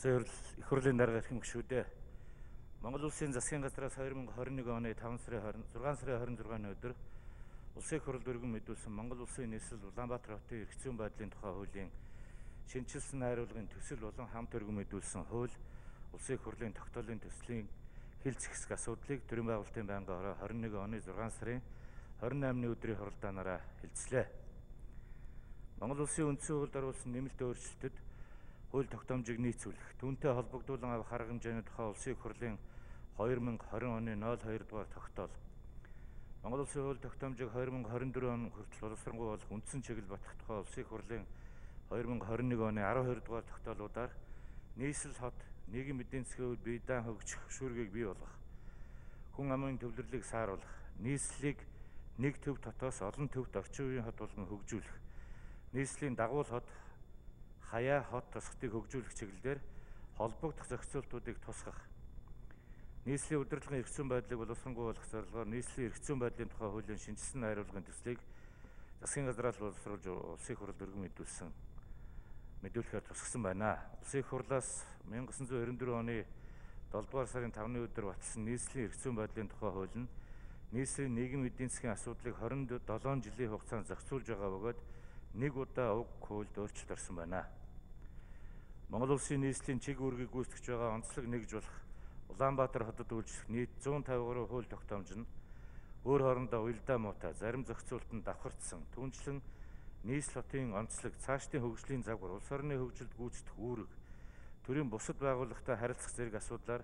Улсын их хурлын дарга эрхэм гишүүдээ Монгол улсын засгийн газраас 2021 оны 5 сарын 20 6 сарын 26-ны өдөр Улсын их хурл дөргөн мэдүүлсэн Монгол улсын нийслэл Улаанбаатар хотын зүйн байдлын тухай хуулийн шинжилсэн найруулгын төсөл болон хамт өргөн мэдүүлсэн хууль Улсын их хурлын тогтоолын төслийн хил зэхсэг асуудлыг төрийн байгуулалтын байнгын ороо 21 оны 6 сарын 28-ны өдрийн хуралдаанаараа хэлцлээ. Монгол улсын үндсэн хуульд оруулсан нэмэлт өөрчлөлтөд хууль тогтоомжийг нийцүүлэх, түүнтэй холбогдуулан авах арга хэмжээний тухай улсын их хурлын 2020 оны 02 дугаар тогтоол. Монгол улсын хууль тогтоомжийг 2024 он хүртэл боловсронгуй болох үндсэн чиглэл батлах тухай улсын их хурлын 2021 оны 12 дугаар тогтоолуудаар нийслэл хот нийгэм эдийн засгийн хувьд бие даан хөгжих шүүргийг бий болгох, хүн амын төвлөрлийг сааруулах, нийслэлийг нэг төв дотоос олон төвд орчин үеийн хот болгон хөгжүүлэх, нийслэлийн дагуул хот, хаяа хот тосготыг хөгжүүлэх чиглэлээр холбогдох зохицуултуудыг тусгах, нийслэлийн удирдлагын эрх зүйн байдлыг боловсронгуй болгох зорилгоор нийслэлийн эрх зүйн байдлын тухай хуулийн шинжилсэн найруулгын төслийг засгийн газраас боловсруулж улсын хурлд өргөн мэдүүлсэн мэдүүлэхээр тусгсан байна. Улсын хурлаас 1994 оны 7 дугаар сарын 5-ны өдөр баталсан нийслэлийн эрх зүйн байдлын тухай хууль нь нийслэлийн нийгэм эдийн засгийн асуудлыг 27 жилийн хугацаанд зохицуулж байгаа бөгөөд нэг удаа уг хуульд өөрчлөлт орсон байна. Монгол улсын нийслэлийн чиг үүргийг гүйцэтгэж байгаа онцлог нэгж болох Улаанбаатар хотод үйлчлэх нийт 153 хууль тогтоомж нь өөр хоорондоо уялдаа муутай зарим зохицуултанд давхардсан түнчлэн нийслэл хотын онцлог цаашдын хөгжлийн загвар улс орны хөгжилд гүйцэтгэх үүрэг төрийн бусад байгууллагатай харилцах зэрэг асуудлаар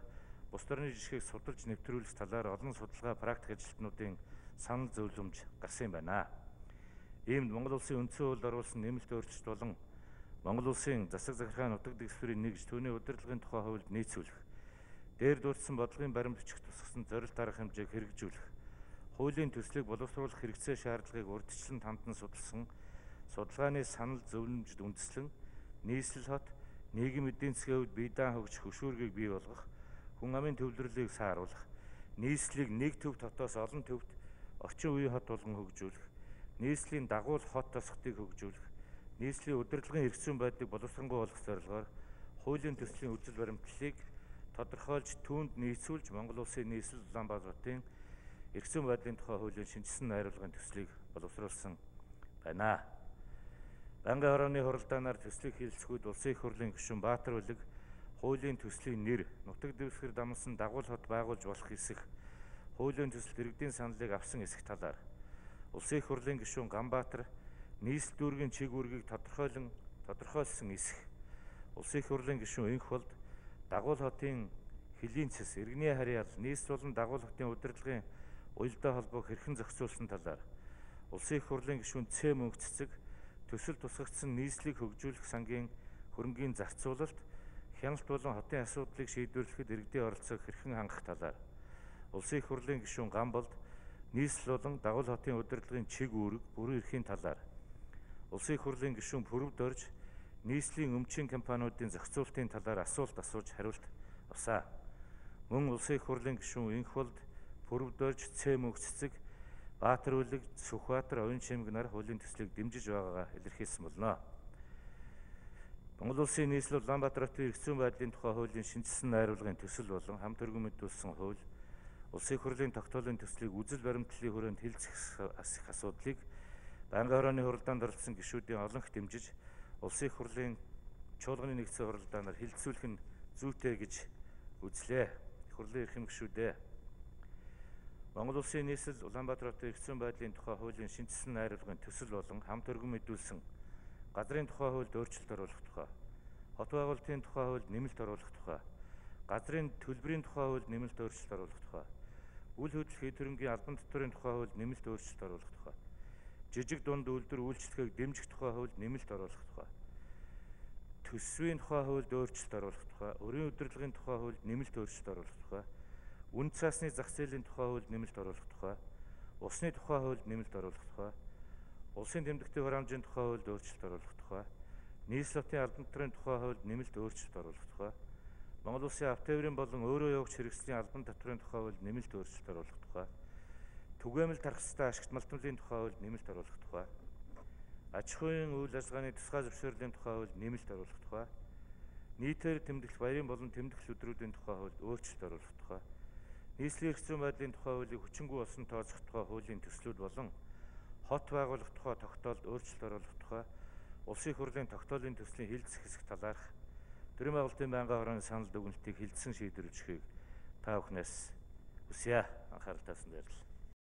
бус орны жишгийг судалж нэвтрүүлэх талаар олон судалгаа практик ажилтнуудын санал зөвлөмж гарсан байна. Иймд Монгол улсын үндсэн хуулинд оруулсан нэмэлт өөрчлөлт болон Монгол улсын засаг захиргааны нутаг дэвсгэрийн нэгж түүний удирдлагын тухай хуульд нийцүүлэх, дээр дурдсан бодлогын баримт бичих тусгасан зорилт арга хэмжээг хэрэгжүүлэх, хуулийн төслийг боловсруулах хэрэгцээ шаардлагыг урьдчилан тандан судалсан судалгааны санал зөвлөмжд үндэслэн нийслэл хот нийгэм эдийн засгийн хувьд бие даан хөгжих хөшүүргийг бий болгох, хүн амын төвлөрлийг сааруулах, нийслэлийг нэг төв дотоос олон төвд орчин үеийн хот болгон хөгжүүлэх, нийслэлийн дагуул хот тосготыг хөгжүүлэх, нийслэлийн удирдлагын эрх зүйн байдлыг боловсронгуй болгох зорилгоор хуулийн төслийн үзэл баримтлалыг тодорхойлж түүнд нийцүүлж Монгол улсын нийслэл Улаанбаатарын эрх зүйн байдлын тухай хуулийн шинжилсэн найруулгын төслийг боловсруулсан байна. Бангийн хорооны хуралдаанаар төслийг хилцгүүд улсын их хурлын гишүүн Баатар Үлэг хуулийн төслийн нэр, нутаг дэвсгэр дамсан дагуул хот байгуулж болох хэсэг, хуулийн төсөлд иргэдийн саналыг авсан хэсэг талаар улсын их хурлын гишүүн Ганбаатар нийслэл дүүргийн чиг үүргийг тодорхойлон тодорхойлсон хэсэг, улсын их хурлын гишүүн Инх болд дагуул хотын хөлийн цэс, иргэний харьяал, нийслэл болон дагуул хотын удирдлагын уялдаа холбоог хэрхэн зохицуулсан талаар улсын их хурлын гишүүн Цэ мөнх цэцэг төсөл тусгагдсан нийслэлийг хөгжүүлэх сангийн хөрөнгийн зарцуулалт хяналт болон хотын асуудлыг шийдвэрлэхэд иргэдийн оролцоог хэрхэн хангах талаар улсын их хурлын гишүүн Гамболд нийслэл болон дагуул хотын удирдлагын чиг үүрэг бүрэн эрхийн талаар улсын хурлын гишүүн Пүрвд орж нийслэлийн өмчийн компаниудын зохицуултын талаар асуулт асууж хариулт авсаа. Мөн улсын хурлын гишүүн Инхболд Пүрвд орж Цэ мөнх цэцэг Баатар үлэг Сүхбаатар оюун чимэг нар хуулийн төслийг дэмжиж байгаагаа илэрхийлсэн болно. Монгол улсын нийслэл Улаанбаатар хотын эрх зүйн байдлын тухай хуулийн шинжилсэн найруулгын төсөл болон хамт өргөн мэдүүлсэн хууль улсын хурлын тогтоолын төслийг үзэл баримтлалын хүрээнд хилцэх асах асуудлыг бангийн хорооны хуралдаанд оролцсон гишүүдийн олонх дэмжиж улсын хурлын чуулганы нэгдсэн хуралдаанаар хилцүүлэх нь зүйтэй гэж үзлээ. Их хурлын эрхэм гишүүдээ Монгол улсын нийслэл Улаанбаатар хотын эрх зүйн байдлын тухай хуулийн шинжилсэн найруулгын төсөл болон хамт өргөн мэдүүлсэн газрын тухай хуульд өөрчлөлт оруулах тухай, хот байгуулалтын тухай хуульд нэмэлт оруулах тухай, газрын төлбөрийн тухай хуульд нэмэлт өөрчлөлт оруулах тухай, үйл хөдлөх хэд хөрөнгийн албан татварын тухай хуульд нэмэлт өөрчлөлт оруулах тухай, жижиг дунд үйлдвэр үйлчлэгийг дэмжих тухай хуульд нэмэлт оруулах тухай, төсвийн тухай хуульд өөрчлөлт оруулах тухай, өрийн удирдлагын тухай хуульд нэмэлт өөрчлөлт оруулах тухай. Үн цасны зах зээлийн тухай хуульд нэмэлт оруулах тухай, усны тухай хуульд нэмэлт оруулах тухай, улсын тэмдэгтийн хураамжийн тухай хуульд өөрчлөлт оруулах тухай, нийслэлийн албан татварын тухай хуульд нэмэлт өөрчлөлт оруулах тухай, Монгол улсын автоэврийн болон өөрөө явагч хэрэгслийн албан татварын тухай хуульд нэмэлт өөрчлөлт оруулах тухай, түгээмэл тархастай ашигт малтмлын тухай хуульд нэмэлт оруулах тухай, аж ахуйн үйл ажиллагааны тусгай зөвшөөрлийн тухай хуульд нэмэлт оруулах тухай, нийтээр тэмдэглэх баярын болон тэмдэглэл өдрүүдийн тухай хууль өөрчлөлт оруулах тухай, нийслэлийн эрх зүйн байдлын тухай хуулийг хүчингүй болсон тооцох тухай хуулийн төслүүд болон хот байгуулах тухай тогтоолд өөрчлөлт оруулах тухай улсын их хурлын тогтоолын төслийн хилцэх хэсэг талаарх төрийн байгуулалтын байнгын хорооны санал дүгнэлтийг хилцсэн шийдвэр өгөхийг та бүхнээс хүсье. Анхаарал тавьсан баярлалаа.